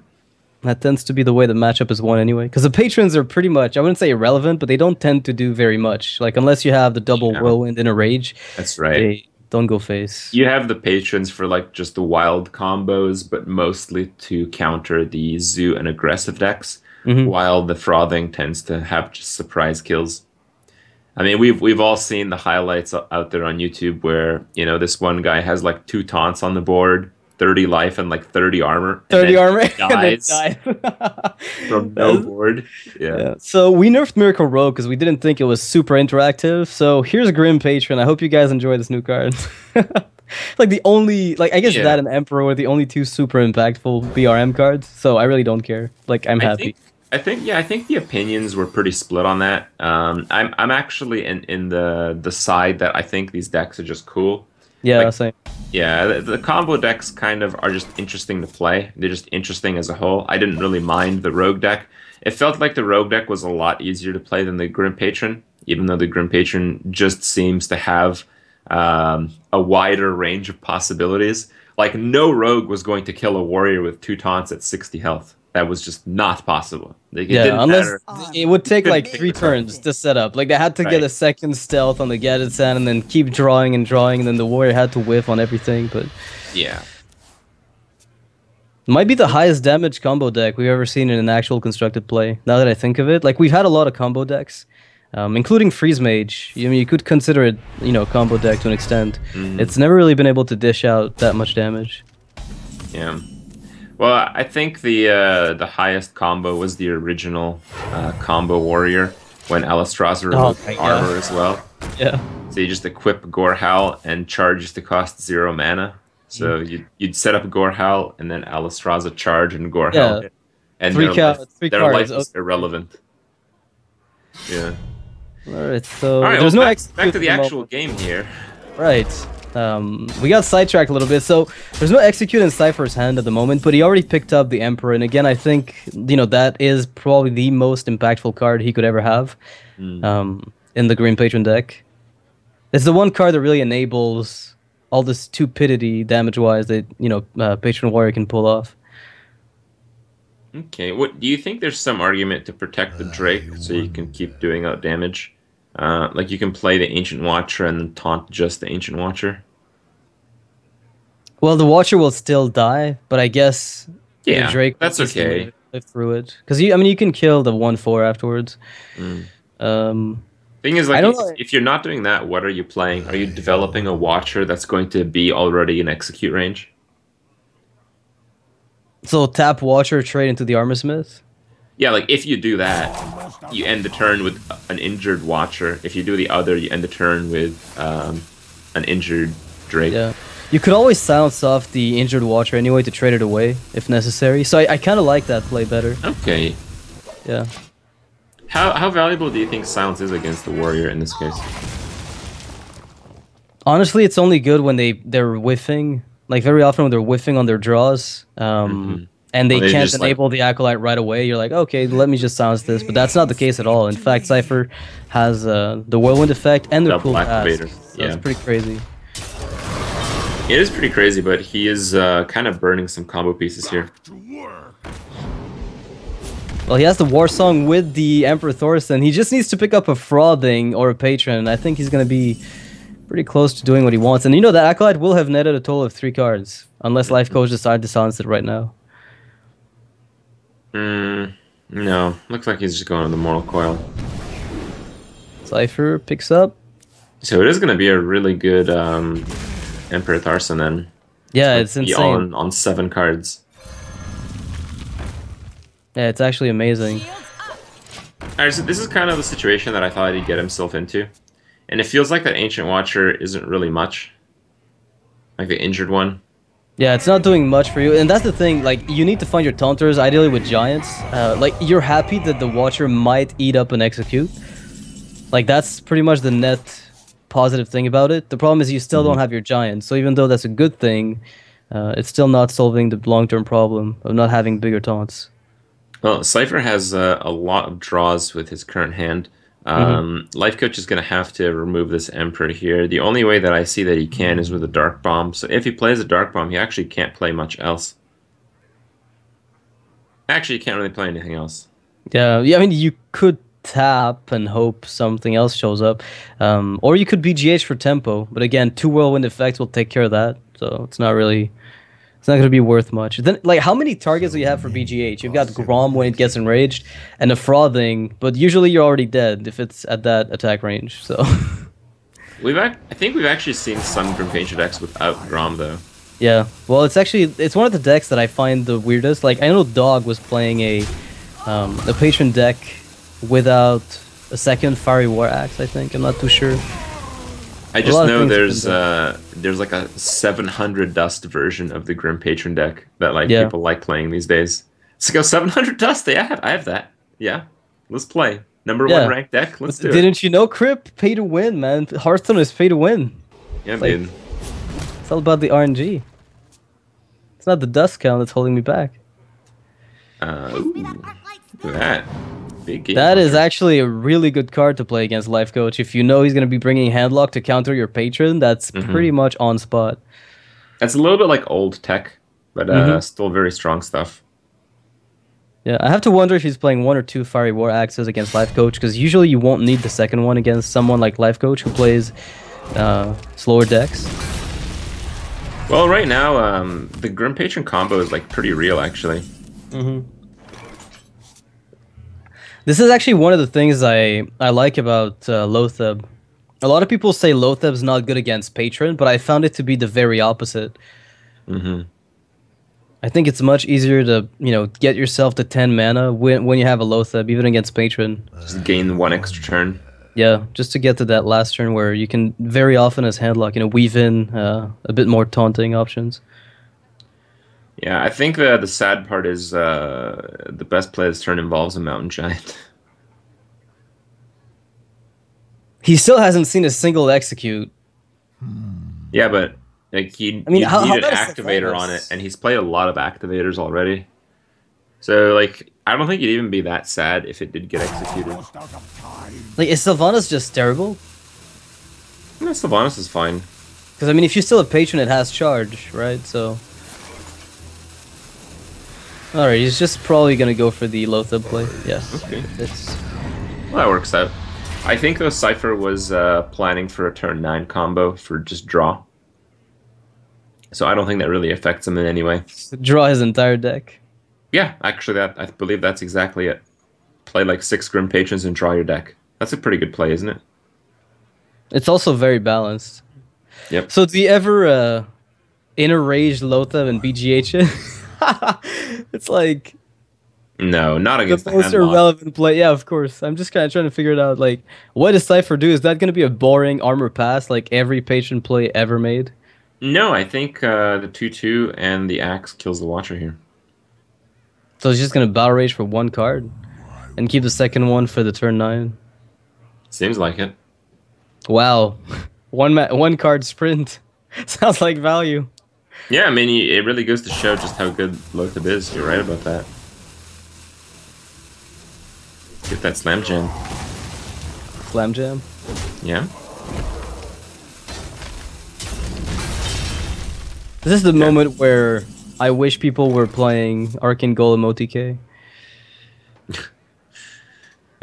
That tends to be the way the matchup is won anyway. Because the patrons are pretty much, I wouldn't say irrelevant, but they don't tend to do very much. Like, unless you have the double Yeah. whirlwind in a rage, That's right. they Don't go face. You have the patrons for like just the wild combos, but mostly to counter the zoo and aggressive decks. Mhm. While the frothing tends to have just surprise kills. I mean, we've we've all seen the highlights out there on YouTube where you know this one guy has like two taunts on the board, thirty life and like thirty armor. 30 then armor dies from no board. Yeah. Yeah. So we nerfed Miracle Rogue because we didn't think it was super interactive. So here's Grim Patron. I hope you guys enjoy this new card. like the only, like I guess Yeah. that and Emperor were the only two super impactful BRM cards. So I really don't care. Like I'm I happy. think, I think yeah, I think the opinions were pretty split on that. Um, I'm I'm actually in, in the the side that I think these decks are just cool. yeah, like- same. Yeah, the, the combo decks kind of are just interesting to play. They're just interesting as a whole. I didn't really mind the rogue deck. It felt like the rogue deck was a lot easier to play than the Grim Patron, even though the Grim Patron just seems to have um, a wider range of possibilities. Like no rogue was going to kill a warrior with two taunts at 60 health. That was just not possible. Like, it Yeah, didn't unless matter. it would take like three turns to set up. Like they had to get a second stealth on the Gadgetzan and then keep drawing and drawing, and then the warrior had to whiff on everything. But Yeah. Might be the highest damage combo deck we've ever seen in an actual constructed play. Now that I think of it, like we've had a lot of combo decks, um, including Freeze Mage. I mean, you could consider it, you know, combo deck to an extent. Mhm. It's never really been able to dish out that much damage. Yeah. Well, I think the uh, the highest combo was the original uh, combo warrior when Alexstrasza removed Oh armor as well. Yeah. So you just equip Gorehowl and charge used to cost zero mana. So Mm. you'd, you'd set up Gorehowl and then Alexstrasza charge and Gorehowl. Yeah. And Three their, life, three their life is irrelevant. Yeah. All right. So All right, there's well, no back, back to the moment. actual game here. Right. Um, we got sidetracked a little bit. So there's no execute in Cipher's hand at the moment, but he already picked up the Emperor. And again, I think you know that is probably the most impactful card he could ever have Mm. um, in the Grim Patron deck. It's the one card that really enables all the stupidity damage-wise that you know uh, Patron Warrior can pull off. Okay, what do you think? There's some argument to protect the Drake so you can keep doing out damage. Uh, like you can play the Ancient Watcher and then taunt just the Ancient Watcher. Well, the Watcher will still die, but I guess Yeah, Drake that's okay. Live through it because you. I mean, you can kill the one four afterwards. Mm. Um, Thing is, like, if, if you're not doing that, what are you playing? Are you developing a Watcher that's going to be already in execute range? so tap Watcher trade into the Armorsmith. Yeah, like if you do that, you end the turn with an injured Watcher. If you do the other, you end the turn with um, an injured Drake. Yeah. You could always silence off the injured Watcher anyway to trade it away if necessary. So I, I kind of like that play better. Okay. Yeah. How how valuable do you think silence is against the warrior in this case? Honestly, it's only good when they they're whiffing. Like very often when they're whiffing on their draws, um, Mhm. And they Well, they can't just, like- enable the acolyte right away. You're like, okay, let me just silence this. But that's not the case at all. In fact, Cipher has uh, the whirlwind effect and the cool activator, So yeah. it's pretty crazy. It is pretty crazy, but he is uh, kind of burning some combo pieces here. Well, he has the war song with the Emperor Thaurissan. He just needs to pick up a frothing or a patron. and I think he's gonna be pretty close to doing what he wants. And you know that acolyte will have netted a total of three cards, unless Lifecoach decides to silence it right now. Mm, no, looks like he's just going to the Mortal Coil. Cipher picks up. So it is going to be a really good um, Emperor Thaurissan then. Yeah, it's Be insane. on, on seven cards. Yeah, it's actually amazing. Alright, so this is kind of the situation that I thought he'd get himself into. And it feels like that Ancient Watcher isn't really much. Like the injured one. Yeah, it's not doing much for you, and that's the thing. Like, you need to find your taunters, ideally with giants. Uh, like, you're happy that the Watcher might eat up and execute. Like, that's pretty much the net positive thing about it. The problem is you still don't have your giants. So even though that's a good thing, uh, it's still not solving the long-term problem of not having bigger taunts. Well, Cipher has uh, a lot of draws with his current hand. Um, Lifecoach is going to have to remove this Emperor here. The only way that I see that he can is with a Dark Bomb. So if he plays a Dark Bomb, he actually can't play much else. Actually, he can't really play anything else. Yeah, yeah. I mean, you could tap and hope something else shows up. Um, or you could BGH for tempo, but again, two whirlwind effects will take care of that. So it's not really, it's not going to be worth much. Then, like, how many targets do you have for BGH? You've got Grom when it gets enraged, and a frothing, but usually you're already dead if it's at that attack range. So We've ac- I think we've actually seen some Grim Patron decks without Grom though. yeah, well, it's actually it's one of the decks that I find the weirdest. Like, I know Dog was playing a um, a patron deck without a second fiery war axe. I think I'm not too sure. I just know things have there's been uh there's like a 700 dust version of the Grim Patron deck that like Yeah. people like playing these days. So go 700 dust. Yeah, I have, I have that. Yeah, let's play number Yeah. one ranked deck. Let's do it. Didn't you know, Crip? Pay to win, man. Hearthstone is pay to win. Yeah, like- dude. It's all about the RNG. It's not the dust count that's holding me back. Uh, ooh, look at that. Big game. That is actually a really good card to play against Lifecoach. If you know he's going to be bringing Handlock to counter your patron, that's Mhm. pretty much on spot. It's a little bit like old tech, but uh, Mhm. still very strong stuff. Yeah, I have to wonder if he's playing one or two Fiery War Axes against Lifecoach, because usually you won't need the second one against someone like Lifecoach who plays uh, slower decks. Well, right now, um, the Grim Patron combo is like pretty real, actually. Mm-hmm. This is actually one of the things I, I like about uh, Loatheb. A lot of people say Loatheb's not good against Patron, but I found it to be the very opposite. hmm I think it's much easier to, you know, get yourself to 10 mana when, when you have a Loatheb, even against Patron. Just gain one extra turn. Yeah, just to get to that last turn where you can very often as handlock, you know, weave in uh, a bit more taunting options. Yeah, I think the the sad part is uh, the best play this turn involves a Mountain Giant. He still hasn't seen a single execute. yeah, but like he, I mean, how- needed bad activator on it, and he's played a lot of activators already. So like, I don't think it'd even be that sad if it did get executed. Like, is Sylvanas just terrible? No, Sylvanas is fine. Because, I mean, if you still have Patron, it has charge, right? So. Alright, he's just probably gonna go for the Loatheb play. Yes. Okay. It's, Well, that works out. I think though Cipher was uh, planning for a turn nine combo for just draw. So I don't think that really affects him in any way. draw his entire deck. Yeah, actually, that I believe that's exactly it. Play like six Grim Patrons and draw your deck. That's a pretty good play, isn't it? It's also very balanced. Yep. So do you ever uh inner rage Loatheb and BGH it? it's like No, not the against the, most handlock. irrelevant play. Yeah, of course. I'm just kind of trying to figure it out. Like, what does Cipher do? Is that going to be a boring armor pass like every patron play ever made? No, I think uh, the two-two and the axe kills the Watcher here. So he's just going to battle rage for one card and keep the second one for the turn nine. Seems like it. Wow, one ma- one card sprint sounds like value. Yeah, I mean, it really goes to show just how good Loatheb is. You're right about that. Get that slam jam. Slam jam. Yeah. This is the moment where I wish people were playing Arcane Golem OTK.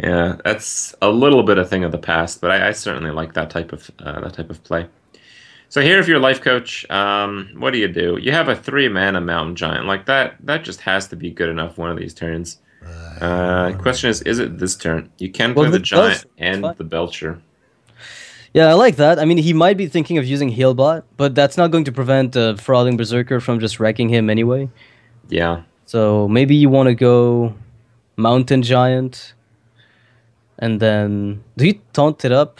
Yeah, that's a little bit a thing of the past, but I, I certainly like that type of uh, that type of play. So here, if you're a Lifecoach, um, what do you do? You have a three mana mountain giant like that. That just has to be good enough one of these turns. Uh, question is, is it this turn? You can play Well, the it does. giant and fine. the belcher. Yeah, I like that. I mean, he might be thinking of using Healbot, but that's not going to prevent uh, Frothing Berserker from just wrecking him anyway. Yeah, So maybe you want to go Mountain Giant, and then do you taunt it up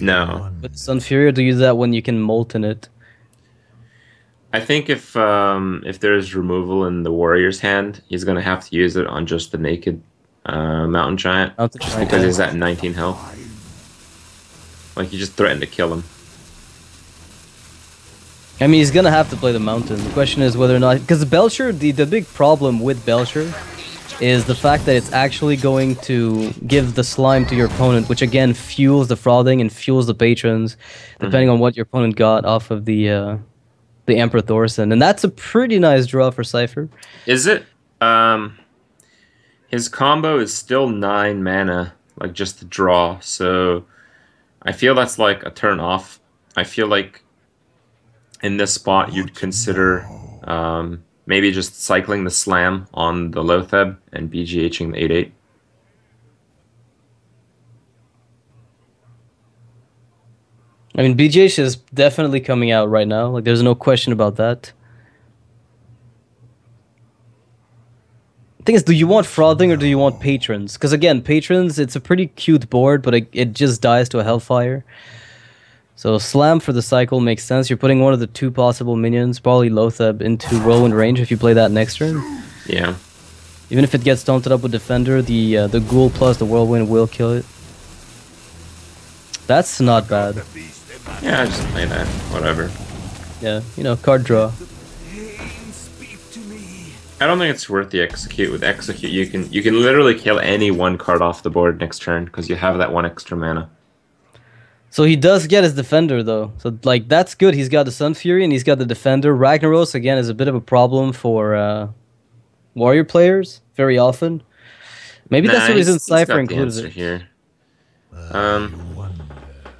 no. with Sunfury, or do you do that when you can Molten it? I think if um, if there's removal in the warrior's hand, he's gonna have to use it on just the naked uh, mountain giant, Mountain just Giant, because he's at 19 health. Like you just threatened to kill him. I mean, he's gonna have to play the Mountain. The question is whether or not because Belcher, the the big problem with Belcher is the fact that it's actually going to give the slime to your opponent, which again fuels the frothing and fuels the patrons, depending on what your opponent got off of the uh, the Emperor Thaurissan, and that's a pretty nice draw for Cipher. Is it? Um, his combo is still nine mana like just the draw. So I feel that's like a turn off. I feel like in this spot you'd consider um, maybe just cycling the slam on the Loatheb and BGHing the 8-8. I mean, BGH is definitely coming out right now. Like, there's no question about that. thing is, do you want frothing or do you want patrons? Because again, patrons, it's a pretty cute board, but it, it just dies to a hellfire. So slam for the cycle makes sense. You're putting one of the two possible minions, probably Loatheb, into whirlwind range if you play that next turn. Yeah. Even if it gets taunted up with defender, the uh, the ghoul plus the whirlwind will kill it. That's not bad. Yeah, I just play that. Whatever. Yeah, you know, card draw. I don't think it's worth the execute. With execute, you can you can literally kill any one card off the board next turn because you have that one extra mana. So he does get his defender though. So like that's good. He's got the Sunfury and he's got the defender. Ragnaros again is a bit of a problem for uh, warrior players very often. Maybe that's the reason he's- he's got Cipher includes it. here. Um,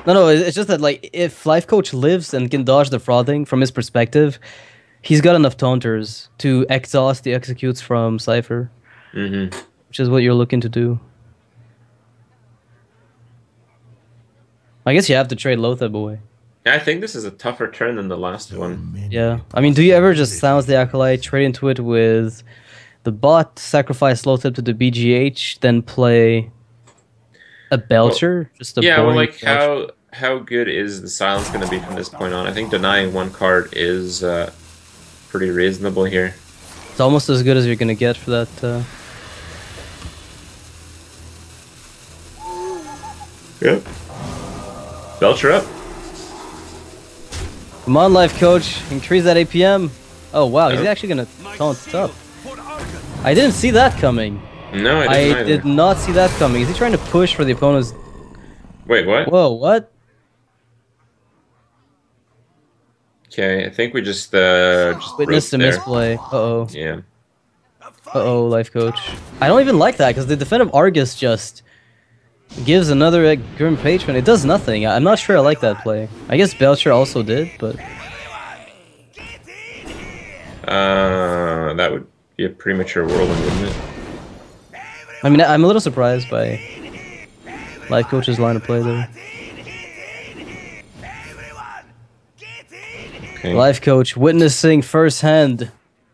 No, no, it's just that like if Lifecoach lives and can dodge the frothing from his perspective, he's got enough taunters to exhaust the executes from Cipher, hmm which is what you're looking to do. I guess you have to trade Loatheb away. I think this is a tougher turn than the last one. Yeah. I mean, do you ever just silence the Acolyte, trade into it with the bot, sacrifice Lotheb to the BGH, then play a Belcher? just a yeah, well, like Belcher? how how good is the silence going to be from this point on? I think denying one card is uh, pretty reasonable here. It's almost as good as you're gonna get for that. Uh... Yep. Belcher up. Come on, Lifecoach, increase that APM. Oh wow, he's actually gonna taunt up. I didn't see that coming. No, I I, didn't either. did not see that coming. Is he trying to push for the opponent's? Wait, what? Whoa, what? Okay, I think we just uh just Witnessed a there. misplay. Uh oh. Yeah. Uh oh, Lifecoach. I don't even like that because the defensive Argus just gives another uh, Grim Patron. It does nothing. I'm not sure I like that play. I guess Belcher also did, but Uh, that would be a premature whirlwind, wouldn't it? I mean, I'm a little surprised by Lifecoach's line of play there. Okay. Lifecoach witnessing firsthand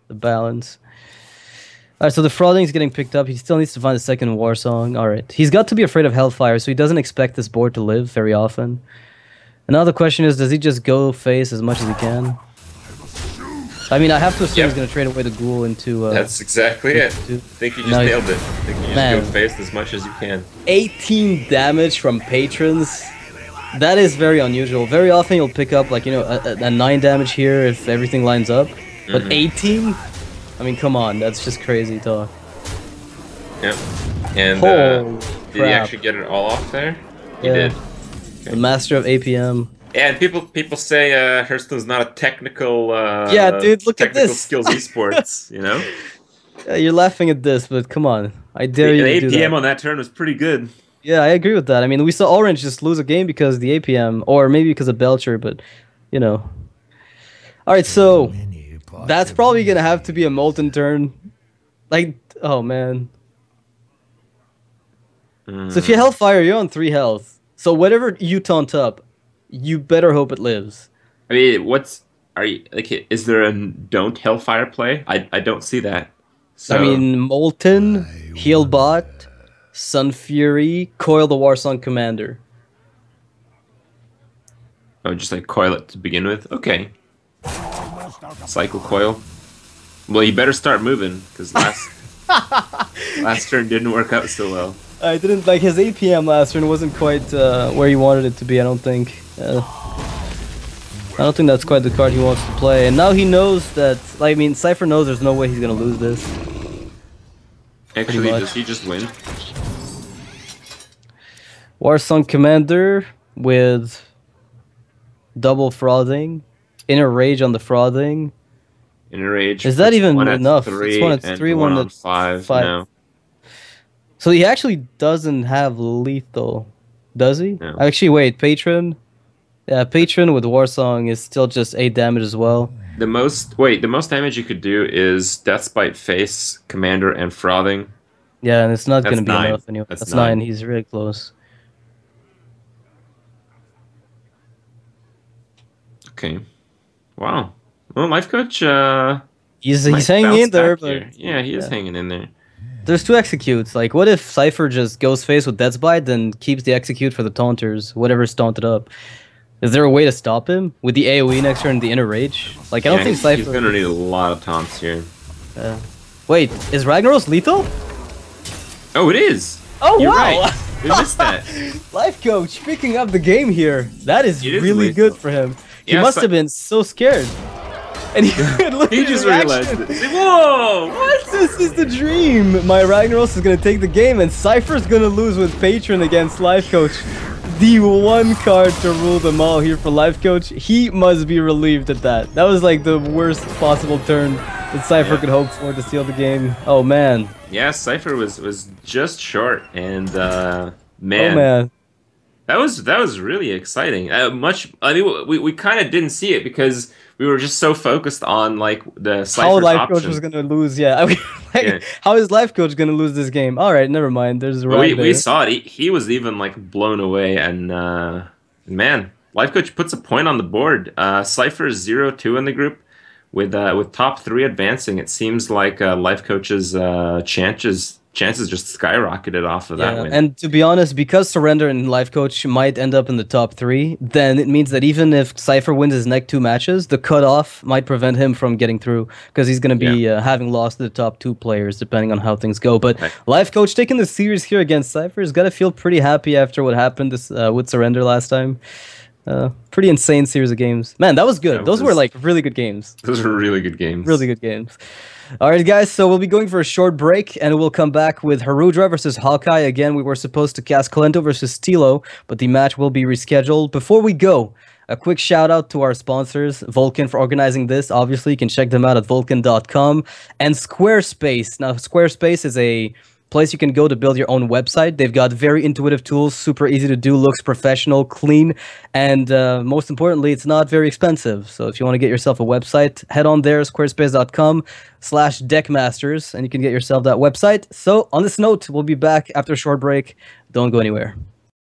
the balance. Alright, so the frothing is getting picked up. He still needs to find a second war song. Alright. He's got to be afraid of Hellfire, so he doesn't expect this board to live very often. And now the question is, does he just go face as much as he can? I mean, I have to assume Yep. he's going to trade away the ghoul into... Uh, That's exactly it. I think you just No, nailed it. I think you just Man. go face as much as you can. 18 damage from patrons. That is very unusual. Very often you'll pick up like you know a, a- a 9 damage here if everything lines up, but Mhm. 18. I mean, come on, that's just crazy talk. Yep. And uh, did he actually get it all off there? He Yeah. did. The master of APM. Yeah, and people people say uh, Hearthstone's not a technical. Uh, Yeah, dude, look at technical this. skills esports. You know, Yeah, you're laughing at this, but come on, I dare the you to do APM that. on that turn was pretty good. Yeah, I agree with that. I mean, we saw Orange just lose a game because of the APM, or maybe because of Belcher, but you know. All right, so Many that's probably gonna have to be a molten turn. Like, oh man. So if you mm. Hellfire, you're on three health. So whatever you taunt up, you better hope it lives. I mean, what's are you like? Is there a don't Hellfire play? I I don't see that. So, I mean, Molten, Healbot, Sunfury, Coil the Warsong Commander. oh, just like coil it to begin with. Okay. Cycle coil. Well, you better start moving because last last turn didn't work out so well. I didn't like his APM last turn wasn't quite uh, where he wanted it to be. I don't think. Uh, I don't think that's quite the card he wants to play. And now he knows that. Like, I mean, Cipher knows there's no way he's gonna lose this. Actually, does he just win? Warsong Commander with double frothing, inner rage on the frothing. In a rage. Is that even enough? It's one at three, one one on at five. five. No. So he actually doesn't have lethal, does he? No. Actually, wait, patron. Yeah, patron with Warsong is still just eight damage as well. The most wait, the most damage you could do is Deathbite Face, Commander, and Frothing. Yeah, and it's not gonna be nine. enough anyway. That's That's, nine. nine. He's really close. Okay. Wow. Well, Lifecoach. Uh, He's he's hanging in there, but here. yeah, he is yeah. hanging in there. there's two executes. Like, what if Cipher just goes face with Death's Bite, then keeps the execute for the taunters, whatever's taunted up? Is there a way to stop him with the AOE next turn, and the inner rage? Like, I don't Yeah, think Cipher. he's gonna need a lot of taunts here. Uh, wait, is Ragnaros lethal? Oh, it is. Oh You're wow! right. We missed that. Lifecoach picking up the game here. That is is really lethal. good for him. He must have been so scared. And he He just realized it. Whoa! What? This is the dream. My Ragnaros is gonna take the game, and Cipher's gonna lose with Patron against Lifecoach. The one card to rule them all here for Lifecoach. He must be relieved at that. That was like the worst possible turn that Cipher Yeah. could hope for to seal the game. Oh man. Yeah, Cipher was was just short, and uh, man, Oh man. That was that was really exciting. Uh, much. I mean, we, we kind of didn't see it because we were just so focused on like the How Life option. Coach was gonna lose? Yeah. I mean, like, Yeah. how is Lifecoach gonna lose this game? All right, never mind. There's a we, we saw it. He, he was even like blown away, and uh, man, Lifecoach puts a point on the board. Uh, Cipher is zero two in the group, with uh, with top three advancing. It seems like uh, Lifecoach's uh, chances chances just skyrocketed off of that win. and to be honest, because Surrender and Lifecoach might end up in the top three, then it means that even if Cipher wins his next two matches, the cutoff might prevent him from getting through because he's going to be uh, having lost the top two players, depending on how things go. But Right. Lifecoach taking the series here against Cipher has got to feel pretty happy after what happened this, uh, with Surrender last time. Uh, pretty insane series of games. Man, that was good. That Those were like really good games. Those were really good games. Really good games. All right, guys. So we'll be going for a short break, and we'll come back with Harudra versus Hawkeye. Again, we were supposed to cast Kolento versus Stilo, but the match will be rescheduled. Before we go, a quick shout out to our sponsors, Vulcun, for organizing this. Obviously, you can check them out at vulcun.com and Squarespace. Now, Squarespace is a place you can go to build your own website. They've got very intuitive tools, super easy to do, looks professional, clean, and uh, most importantly, it's not very expensive. So if you want to get yourself a website, head on there, squarespace.com slash deckmasters, and you can get yourself that website. So on this note, we'll be back after a short break. Don't go anywhere.